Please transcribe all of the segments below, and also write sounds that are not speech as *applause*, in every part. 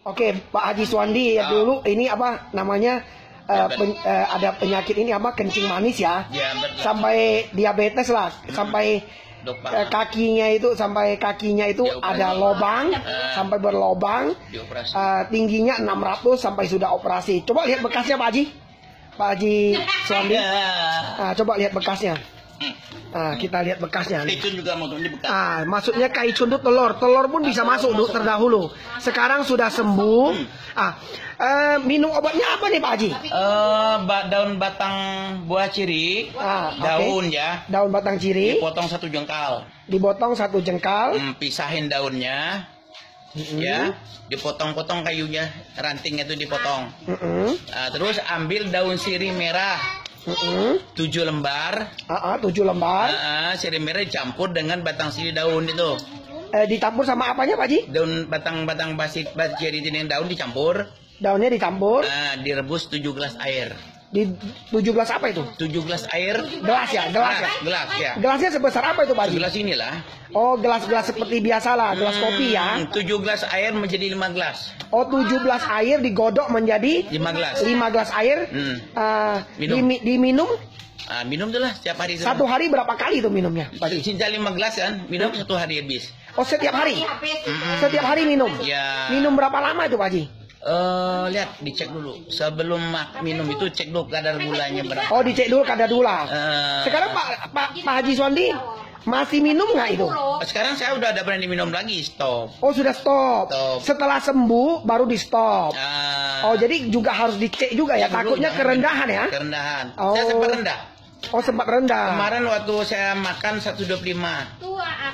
Oke, Pak Haji Swandi ya dulu ini apa namanya eh, pen- eh, ada penyakit ini apa kencing manis ya. Ya, betul. Sampai diabetes lah, sampai Dok, Pak. eh, kakinya itu sampai kakinya itu Dioperasi. ada lobang Ah. sampai berlobang. Dioperasi. Eh, tingginya 600 sampai sudah operasi. Coba lihat bekasnya Pak Haji. Pak Haji *laughs* Swandi. Ya. Ah, coba lihat bekasnya. Hmm. Ah, kita lihat bekasnya. nih. Juga mau ini bekas. Ah, maksudnya kaicun itu telur. Telur pun bisa masuk dulu terdahulu. Sekarang sudah sembuh. Ah, eh, minum obatnya apa nih Pak Haji? Eh, ba- daun batang buah ciri, Ah, daun ya, Daun batang ciri, dipotong satu jengkal, dibotong satu jengkal. Hmm, pisahin daunnya, Mm-mm. ya, dipotong-potong kayunya, rantingnya itu dipotong. Mm-mm. Ah, terus ambil daun sirih merah. Tujuh lembar, Ah, ah, tujuh lembar. Ah, ah, sirih merah dicampur dengan batang sirih daun itu, Eh, dicampur sama apanya Pak Haji? daun batang-batang basit basit ini daun dicampur, Daunnya dicampur. ah, direbus 7 gelas air, Di 17 apa itu? 7 gelas air, Gelas ya, gelas ya. gelas ya, Gelasnya sebesar apa itu Pak Haji? segelas inilah. Oh, gelas-gelas seperti biasa lah, gelas kopi ya. Hmm, 7 gelas air menjadi 5 gelas. Oh, 17 air digodok menjadi 5 gelas. 5 gelas air. Hmm. Ah, Minum. dimi- diminum Ah, minum tuh lah setiap hari. itu. satu hari berapa kali itu minumnya? Cinta 5 gelas kan, minum satu hari habis. Oh, setiap hari? Mm-mm. Setiap hari minum? Ya. Minum berapa lama itu Pak Haji? Eh, lihat dicek dulu. Sebelum mak- minum itu cek dulu kadar gulanya berapa. Oh, dicek dulu kadar gula. Eh, Sekarang Pak Pak, Pak Haji Swandi masih minum nggak itu? sekarang saya udah ada berani minum lagi, stop. Oh, sudah stop. Stop. Setelah sembuh baru di stop. Ah, Oh, jadi juga harus dicek juga ya. dulu, Takutnya jangan kerendahan ya? Kerendahan. Oh. Saya sempat rendah. Oh, sempat rendah. Kemarin waktu saya makan 125,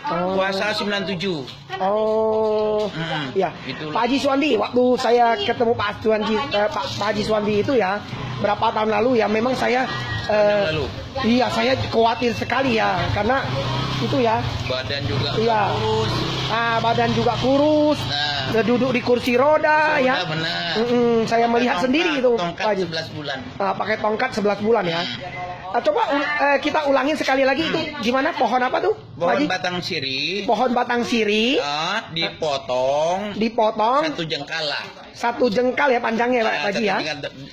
Oh. puasa 97. Oh, Mm-mm. ya. Itulah. Pak Haji Swandi, waktu saya ketemu Pak Swandi, eh, Pak, Pak Haji Swandi itu ya, berapa tahun lalu ya, memang saya, eh, lalu. iya, saya khawatir sekali ya, karena itu ya, Badan juga Iya. kurus. ah, badan juga kurus, Nah, duduk di kursi roda ya. Sudah benar. Mm-mm, saya melihat Pakai sendiri tongkat- itu, Pak Tongkat Haji. 11 bulan. Ah, pakai tongkat 11 bulan ya. Ah, coba ul- eh, kita ulangin sekali lagi itu gimana pohon apa tuh, Pak Pohon Haji? batang sirih. Pohon batang siri dipotong dipotong satu jengkal lah. satu jengkal ya panjangnya Pak Ah, Haji ya.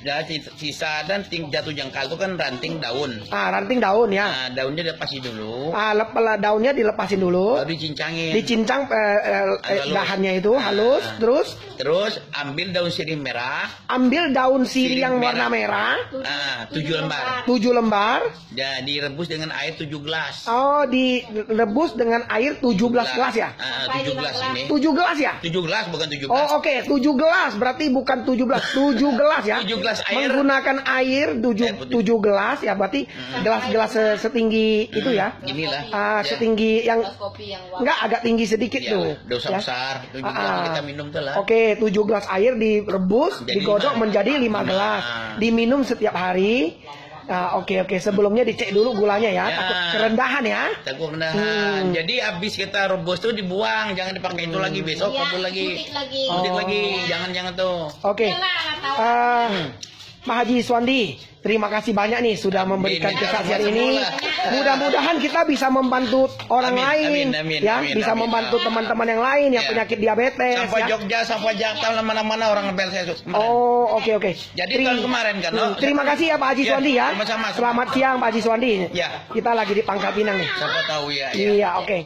ya, sisa dan ting jatuh jengkal itu kan ranting daun. Ah, ranting daun ya. Nah, daunnya dilepasin dulu, Ah, lep- daunnya dilepasin dulu. baru dicincangin. Dicincang eh, eh, eh, dahannya itu halus, Ah. terus Terus ambil daun sirih merah, ambil daun sirih Sirih yang warna merah. merah, ah, tujuh lembar. tujuh lembar. Dan direbus dengan air tujuh gelas. Oh, direbus dengan air 17 gelas ya? Ah, tujuh gelas ini. 7 gelas ya? Tujuh gelas bukan tujuh gelas. Oh, oke, 7 gelas. Berarti bukan 17, 7 *laughs* gelas ya. Tujuh gelas air. Menggunakan air 7 Air putih. 7 gelas ya, berarti gelas-gelas se- setinggi itu ya. Inilah. Ah, Ya. setinggi yang enggak agak tinggi sedikit Ya, tuh. dosa ya. besar. Tujuh Ah, gelas ah. Kita minum tuh lah. Oke, 7 gelas air direbus, Jadi digodok lima. menjadi 5 Nah. gelas. Diminum setiap hari. Nah, oke oke, sebelumnya dicek dulu gulanya ya, Ya. takut kerendahan ya. Takut rendahan. Hmm. Jadi habis kita rebus tuh dibuang, jangan dipakai itu lagi besok Iya, kabul lagi. lagi. Oh. lagi, jangan jangan tuh. Oke. Iyalah, nggak tahu. Ah, Pak Haji Swandi, terima kasih banyak nih sudah memberikan kesaksian ini. Mudah-mudahan kita bisa membantu orang Amin, lain, amin, amin, ya, amin, bisa amin. membantu teman-teman yang lain yang Ya. penyakit diabetes. Sampai ya. Jogja, sampai Jakarta, mana-mana orang ngebel saya tuh. kemarin. Oh, oke oke. Jadi Teri- tahun kemarin kan, oh, Terima kasih ya Pak Haji Ya, Swandi ya. sama-sama. Selamat siang Pak Haji Swandi. Ya. Kita lagi di Pangkal Pinang nih. Siapa tahu ya. ya. Iya, oke.